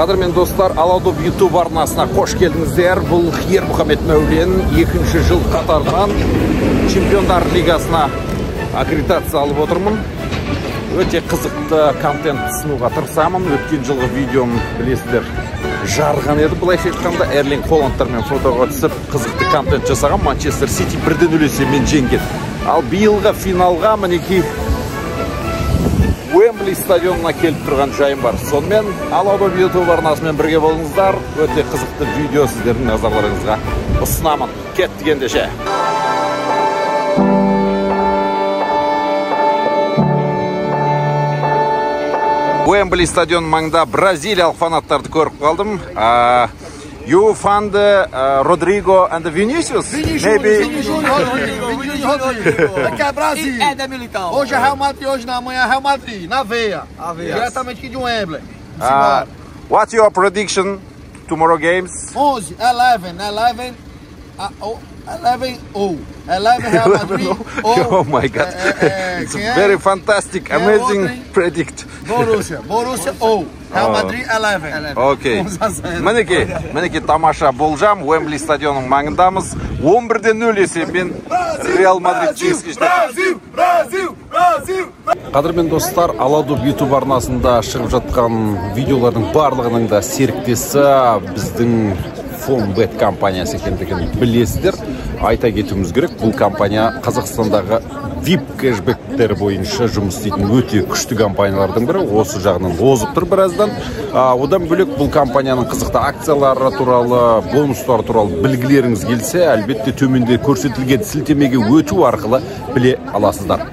қадірмен достар аладоп ютуб арнасына қош келдіңіздер. Бұл ермұхамед мәулен екінші жыл қатарынан чемпиондар лигасына аккредитация алып отырмын. Өте қызықты контент ұсынуға тырысамын. Өткен жылғы видеом білесіздер жарған еді. Былайша айтқанда эрлинг холландтармен фотоға түсіп қызықты контент жасаған. Манчестер сити бірден нөл есебімен жеңген. Ал биылғы финалға мінекей уэмбли стадионына келіп тұрған жайым бар. Сонымен алаудо ютуб арнасымен бірге болыңыздар. Өте қызықты видео сіздердің назарларыңызға ұсынамын. Кеттік ендеше уэмбли стадион маңында бразилиялық фанаттарды көріп қалдым. You found uh, Rodrigo and Vinicius? Vinicius, Maybe. Vinicius Rodrigo, Vinicius Rodrigo. Aqui é Brasil. É da Militão. Hoje é Real Madrid, hoje na manhã é Real Madrid, na veia. Na veia. Diretamente aqui de Wembley. Uh, what's your prediction tomorrow games? 11, 11, 11, ah, oh, 11, oh. 11 Real Madrid, oh my god. É, é, é, It's very fantastic, amazing predict. Borussia, Borussia, oh. Real Oh. Madrid, 11. Окей. 11 a 0. Мінекей, мінекей тамаша болжам, Уэмбли стадионының маңындамыз. 11-де 0 есебімен Реал Мадрид жеңіске. Қадірмен достар, Аладуб YouTube арнасында шығып жатқан видеолардың барлығының да серіктесі біздің Фонбет компаниясы екендігін білесіздер. Айта кетуіміз керек, бұл компания Қазақстандағы VIP кэшбэктер бойынша жұмыс істейтін өте күшті компаниялардың бірі. Осы жағынан озып тұр біраздан. А, одан бөлек бұл компанияның қызықты акциялары туралы, бонустар туралы білгілеріңіз келсе, әлбетте төменде көрсетілген сілтемеге өту арқылы біле аласыздар.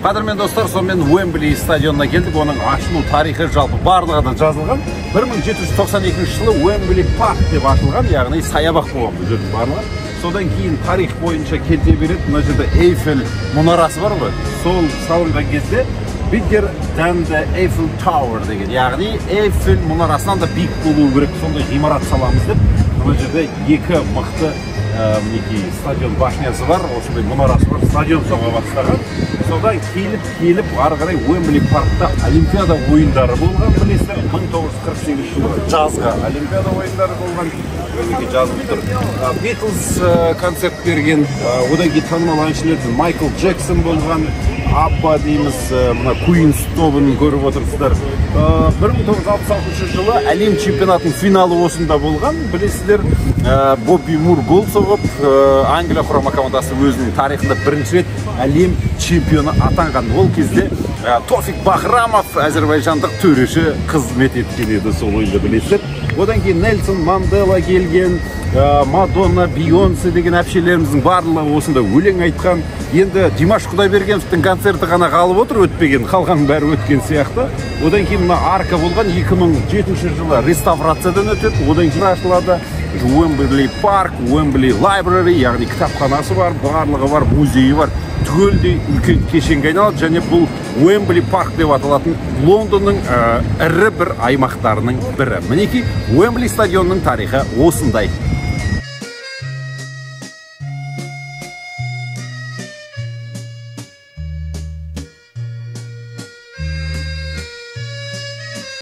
Қадірмен достар, сонымен Уэмбли стадионына келдік. Оның ашылу тарихы жалпы барлығы да жазылған. 1792 жылы Уэмбли парк деп ашылған, яғни саябақ болған бұл жердің барлығы. Содан кейін тарих бойынша кете береді. Мына жерде Эйфель мұнарасы бар ғой. Сол салынған кезде Bigger than the Eiffel Tower деген. Яғни Эйфель мұнарасынан да биік болуы керек. Сондай ғимарат саламыз деп. Мына жерде екі мықты мінекей стадион башнясы бар осындай мұнарасы бар стадион соға бастаған содан келіп келіп ары қарай уэмбли паркта олимпиада ойындары болған білесіздер 1948 жылы жазғы олимпиада ойындары болған. Мінекей жазылып тұр? Ә, битлз ә, концерт берген. Одан кейін танымал әншілерден майкл джексон болған. Абба дейміз ә, мына куинс тобын көріп отырсыздар. Ә, 1966 жылы әлем чемпионатының финалы осында болған. Білесіздер ә, бобби мур гол соғып англия құрама командасы өзінің тарихында бірінші рет әлем чемпионы атанған. Ол кезде тофик бахрамов әзербайжандық төреші қызмет еткен еді сол ойында білесіздер. Одан кейін нельсон мандела келген ә, мадонна бейонсе деген әпшелеріміздің барлығы осында өлең айтқан. Енді димаш құдайбергеновтың концерті ғана қалып отыр өтпеген қалғанның бәрі өткен сияқты. Одан кейін мына арка болған 2007 жылы реставрациядан өтеді одан кейін ашылады. Уэмбли парк уэмбли лайбрари яғни кітапханасы бар барлығы бар музейі бар. Түгелдей үлкен кешенге айналады және бұл уэмбли парк деп аталатын лондонның ә, ірі бір аймақтарының бірі. Мінекей уэмбли стадионының тарихы осындай.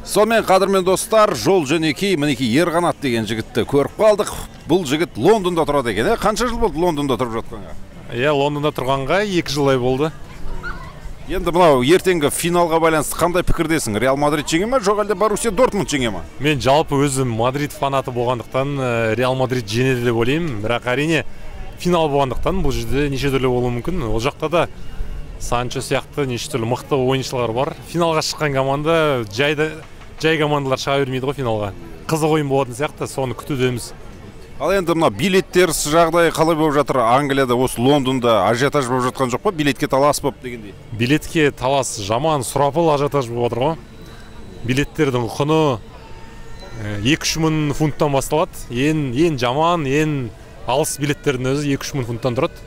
Сонымен қадірмен достар жол жөнекей мінекей ерқанат деген жігітті көріп қалдық. Бұл жігіт лондонда тұрады екен е? Қанша жыл болды лондонда тұрып жатқанға? Иә лондонда тұрғанға екі жылдай болды. Енді мынау ертеңгі финалға байланысты қандай пікірдесің? Реал мадрид жеңе ма? Жоқ әлде боруссия дортмунд жеңе ма? Мен жалпы өзім мадрид фанаты болғандықтан реал мадрид жеңеді деп ойлаймын. Бірақ әрине финал болғандықтан бұл жерде неше түрлі болуы мүмкін. Ол жақта да санчо сияқты неше түрлі мықты ойыншылар бар. Финалға шыққан команда жайда жай командалар шыға бермейді ғой финалға. Қызық ойын болатын сияқты соны күтудеміз. Ал енді мына билеттер жағдайы қалай болып жатыр? Англияда осы лондонда ажиотаж болып жатқан жоқ па? Билетке талас болып дегендей. Билетке талас жаман сұрапыл ажиотаж болып жатыр ғой. Билеттердің құны екі үш мың фунттан басталады. Ең ең жаман ең алыс билеттердің өзі екі үш мың фунттан тұрады.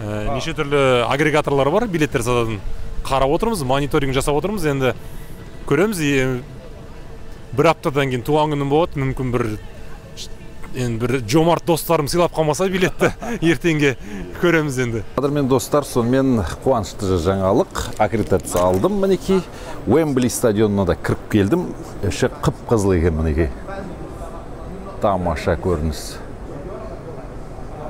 Ә, неше түрлі агрегаторлар бар билеттер сататын. Қарап отырмыз мониторинг жасап отырмыз. Енді көреміз бір аптадан кейін туған күнім болады мүмкін бір енді бір жомарт достарым сыйлап қалмаса билетті ертеңге көреміз енді қадірмен достар сонымен қуанышты жаңалық аккредитация алдым мінекей уэмбли стадионына да кіріп келдім іші қып қызыл екен мінекей тамаша көрініс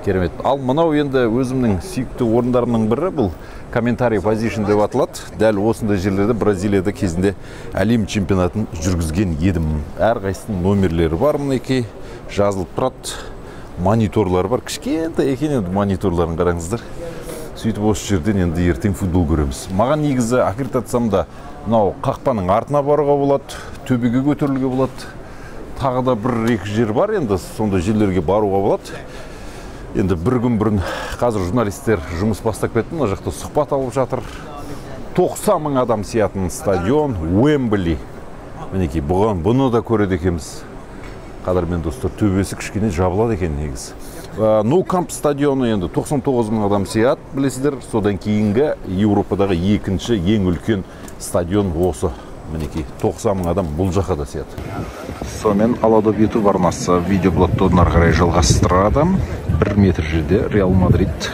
керемет ал мынау енді өзімнің сүйікті орындарымның бірі бұл комментарий позишн деп аталады. Дәл осындай жерлерде бразилияда кезінде әлем чемпионатын жүргізген едім. Әрқайсысының номерлері бар мінекей жазылып тұрады. Мониторлар бар. Кішкентай екен енді мониторларын қараңыздар. Сөйтіп осы жерден енді ертең футбол көреміз. Маған негізі аккредитациямда мынау қақпаның артына баруға болады төбеге көтерілуге болады. Тағы да бір екі жер бар енді сондай жерлерге баруға болады. Енді бір күн бұрын қазір журналистер жұмыс бастап кетті мына жақта сұхбат алып жатыр. 90 мың адам сиятын стадион уэмбли. Мінекей бұған бұны да көреді екенбіз. Қадірмен достар төбесі кішкене жабылады екен негізі ну камп стадионы енді 99 мың адам сияды білесіздер. Содан кейінгі еуропадағы екінші ең үлкен стадион осы. Мінекей 90 мың адам бұл жаққа да сияды сонымен аладоп ютуб арнасы видеоблогтарын ары қарай жалғастырады. Бір метр жерде реал мадрид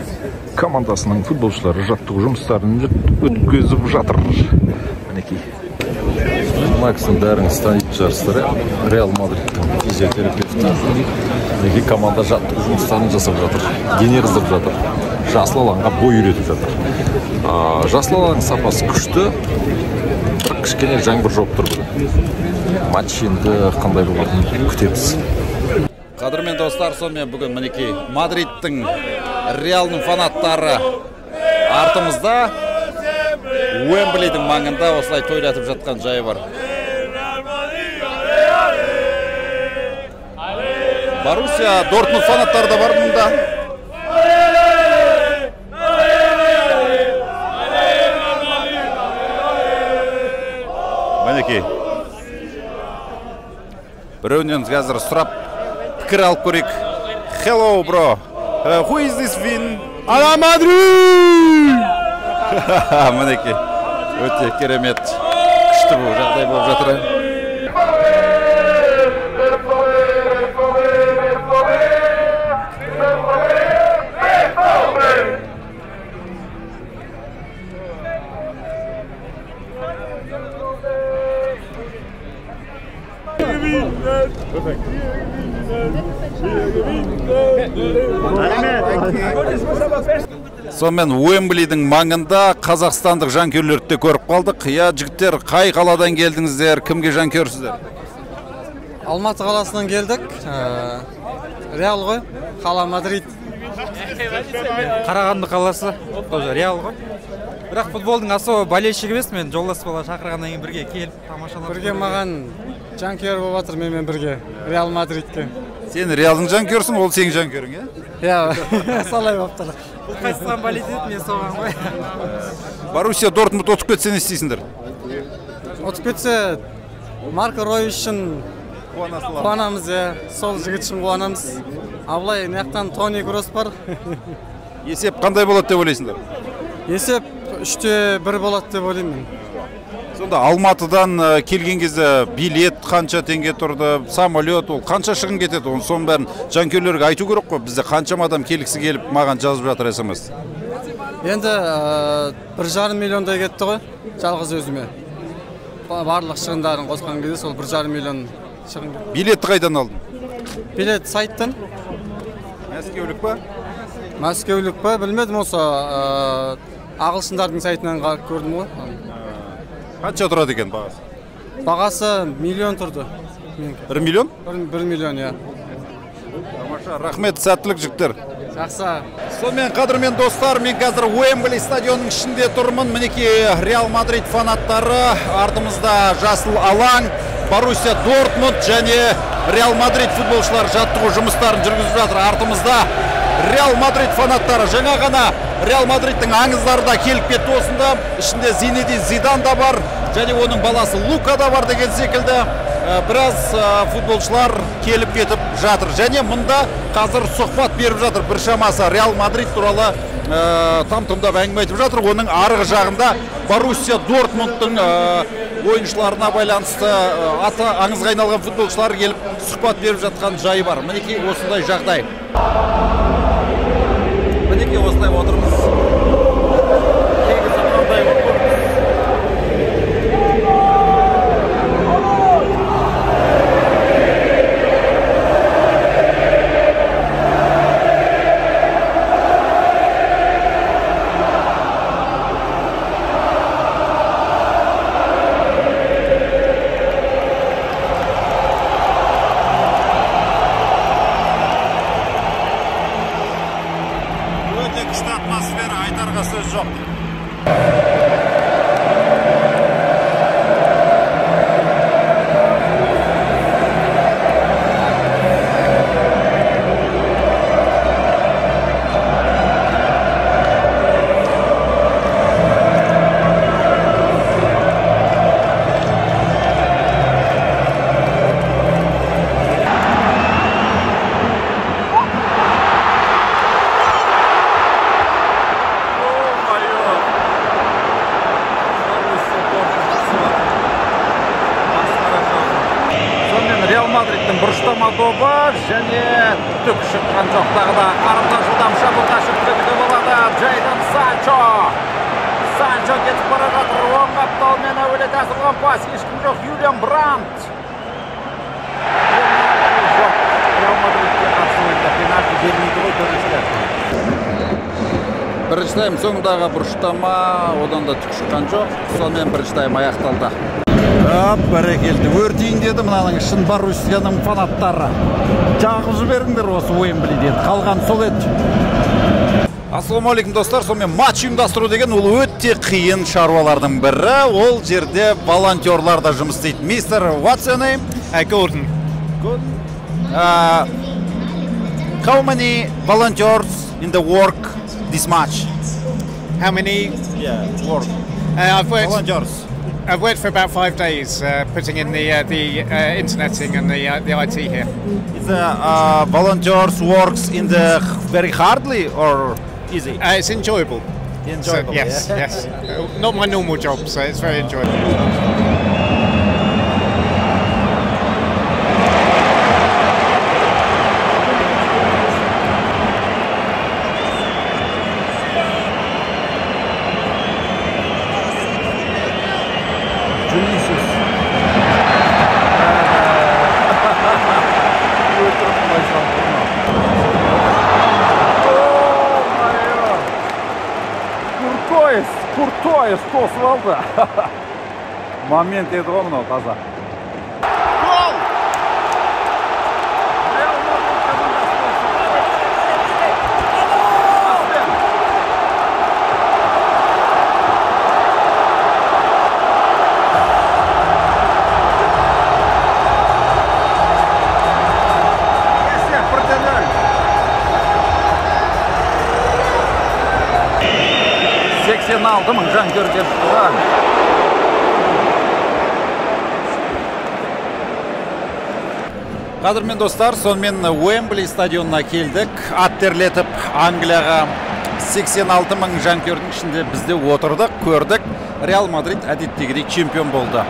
командасының футболшылары жаттығу жұмыстарын өткізіп жатыр. Мінекей. Кісінің бәріңіз танитын шығарсыздар реал мадридтің физиотерапевті. Мінекей команда жаттығу жұмыстарын жасап жатыр. Дене қызып жатыр. Жасыл алаңға бой үйретіп жатыр. Жасыл алаңның сапасы күшті. Бір кішкене жаңбыр жауып тұр бүгін. Матч енді қандай болатынын күтеміз. Қадірмен достар сонымен бүгін мінекей мадридтің реалның фанаттары артымызда. Уэмблидің маңында осылай тойлатып жатқан жайы бар. Боруссия дортмунд фанаттары да бар мұнда. Мінекей. Біреуінен қазір сұрап пікір алып көрейік hello bro. Uh, who is this win? Ала мінекей өте керемет күшті жағдай болып жатыр. Сонымен уэмблидің маңында қазақстандық жанкүйерлерді де көріп қалдық иә жігіттер қай қаладан келдіңіздер кімге жанкүйерсіздер Алматы қаласынан келдік. Ә, Реал ғой, қала Мадрид. қарағанды қаласы тоже реал ғой бірақ футболдың особо болельщигі емеспін мен жолдас бала шақырғаннан кейін бірге келіп тамашалап Бірге маған жанкүйер болып жатыр менімен бірге. Реал Мадридке. Сен реалдың жанкүйерсің ол сенің жанкүйерің иә Иә, солай болып тұр. бұл қайсысынан болеть етеді мен соған ғой боруссия дортмунд ұтып кетсе не істейсіңдер Ұтып кетсе Марко Рой үшін қуанамыз иә. Сол жігіт үшін қуанамыз. А былай мына жақтан Тони Кросс бар. есеп қандай болады деп ойлайсыңдар Есеп үште бір болады деп ойлаймын мен. Сонда алматыдан ә, келген кезде билет қанша теңге тұрды самолет ол қанша шығын кетеді? Оны соның бәрін жанкүйерлерге айту керек қой. Бізде қаншама адам келгісі келіп маған жазып жатыр смс. Енді ә, бір жарым миллиондай кетті ғой жалғыз өзіме. Ба- Барлық шығындарын қосқан кезде сол бір жарым миллион шығын кетті. билетті қайдан алдың? Билет сайттан. Мәскеулік па? Мәскеулік па білмедім осы ә, ағылшындардың сайтынан көрдім ғой. Қанша тұрады екен бағасы? Бағасы миллион тұрды. Бір миллион? Бір миллион иә. Тамаша рахмет сәттілік жігіттер. Жақсы. Сонымен қадірмен достар мен қазір уэмбли стадионының ішінде тұрмын. Мінекей реал мадрид фанаттары артымызда жасыл алаң боруссия дортмунд және реал мадрид футболшылары жаттығу жұмыстарын жүргізіп жатыр. Артымызда реал мадрид фанаттары. Жаңа ғана реал мадридтің аңыздары да келіп кетті осында. Ішінде зинедин зидан да бар және оның баласы лука да бар деген секілді. Біраз футболшылар келіп кетіп жатыр. Және мұнда қазір сұхбат беріп жатыр біршамасы реал мадрид туралы там тұмдап әңгіме айтып жатыр. Оның арғы жағында боруссия дортмундтың ойыншыларына байланысты аты аңызға айналған футболшылар келіп сұхбат беріп жатқан жайы бар. Мінекей осындай жағдай. Мінекей осылай отырмыз мадридтің бұрыштама добы және түк шыққан жоқ тағы да қарымта жылдам шабуылға шығып болады. Джейден санчо. Санчо кетіп бара жатыр. Оң қапталымен әуелете асырған пас ешкім жоқ. Юлиан брандт. Реал мадридке қарсы ойында пенальти бермейді ғой төрешілер бірінші тайм соңындағы бұрыштама. Одан да түк шыққан жоқ. Сонымен бірінші тайм аяқталды. Бәрекелді өртейін деді мынаның шын боруссияның фанаттары жағып жіберіңдер осы уэмблиден қалған сол еді ассалаумағалейкум достар сонымен матч ұйымдастыру деген ол өте қиын шаруалардың бірі ол жерде волонтерлар да жұмыс істейді мистер what's your name Gordon. Gordon. Uh, how many volunteers in the work this match? How many? Yeah, work. Uh, I've worked. Volunteers. I've worked for about five days, uh, putting in the uh, the uh, interneting and the uh, the IT here. the uh, volunteers works in the very hardly or easy? Uh, it's enjoyable. Enjoyable, So, yes, yeah. yes. Not my normal job, so it's very enjoyable. Момент еді ғой мынау таза. Мың жанкүйер келіп тұрған қадірмен достар сонымен уэмбли стадионына келдік. Ат терлетіп англияға 86 мың жанкүйердің ішінде бізде отырдық көрдік. Реал мадрид әдеттегідей чемпион болды.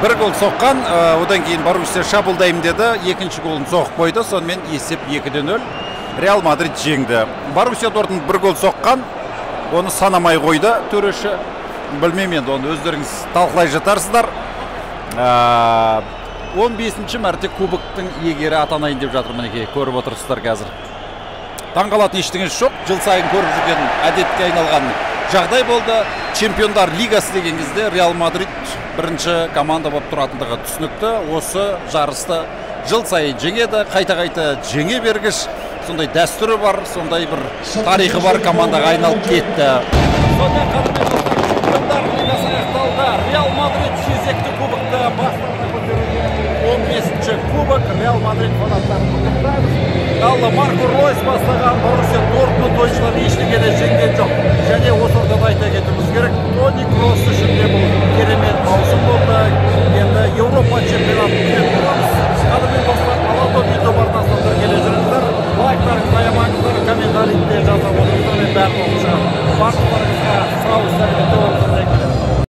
Бір гол соққан ә, одан кейін боруссия шабуылдаймын деді. Екінші голын соғып қойды сонымен есеп 2-де 0 реал мадрид жеңді. Боруссия дортмунд бір гол соққан оны санамай қойды төреші. Білмеймін енді оны өздеріңіз талқылай жатарсыздар. Ә, 15-ші мәрте кубоктың иегері атанайын деп жатыр мінекей. Көріп отырсыздар қазір. Таңқалатын ештеңесі жоқ. Жыл сайын көріп жүрген әдетке айналған жағдай болды. Чемпиондар лигасы деген кезде реал мадрид бірінші команда болып тұратындығы түсінікті. Осы жарысты жыл сайын жеңеді. Қайта қайта жеңе бергіш. Сондай дәстүрі бар сондай бір тарихы бар командаға айналып кетті. Сонымен қадірмен достар чемпиондар лигасы аяқталды. Реал мадрид кезекті кубокты он бесінші кубок. Реал мадрид фанаттарын құттықтаймыз. Ал марко ройс бастаған